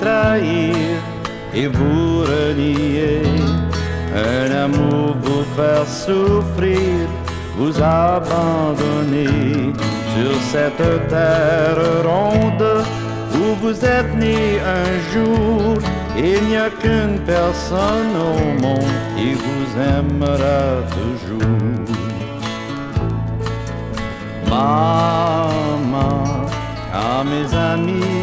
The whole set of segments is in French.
trahir et vous renier. Un amour vous faire souffrir, vous abandonner sur cette terre ronde où vous êtes né un jour. Il n'y a qu'une personne au monde qui vous aimera toujours. Maman, quand mes amis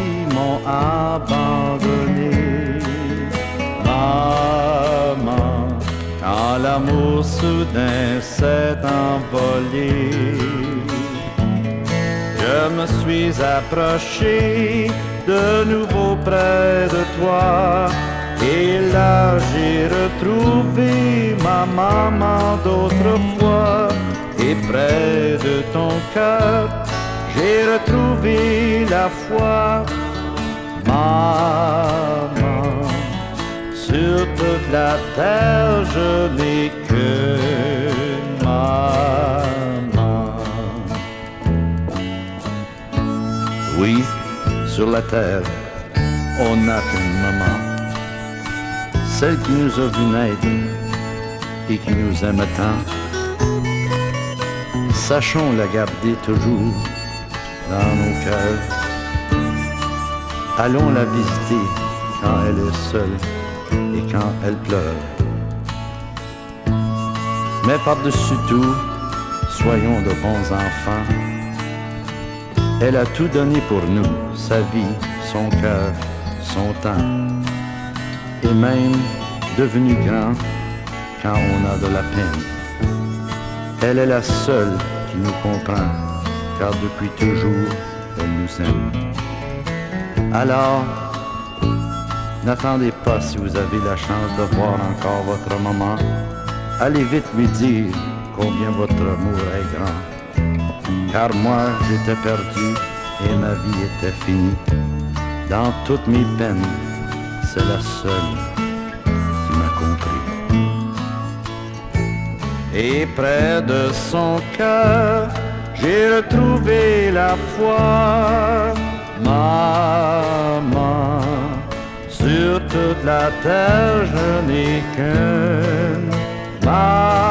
l'amour soudain s'est envolé. Je me suis approché de nouveau près de toi. Et là j'ai retrouvé ma maman d'autrefois. Et près de ton cœur, j'ai retrouvé la foi. La terre, je n'ai que maman. Oui, sur la terre, on n'a qu'une maman. Celle qui nous a vu naître et qui nous aime tant. Sachons la garder toujours dans nos cœurs. Allons la visiter quand elle est seule quand elle pleure. Mais par-dessus tout, soyons de bons enfants. Elle a tout donné pour nous, sa vie, son cœur, son temps. Et même devenu grand quand on a de la peine. Elle est la seule qui nous comprend, car depuis toujours, elle nous aime. Alors, n'attendez pas si vous avez la chance de voir encore votre maman. Allez vite lui dire combien votre amour est grand. Car moi, j'étais perdu et ma vie était finie. Dans toutes mes peines, c'est la seule qui m'a compris. Et près de son cœur, j'ai retrouvé la foi. Toute la terre, je n'ai. Maman,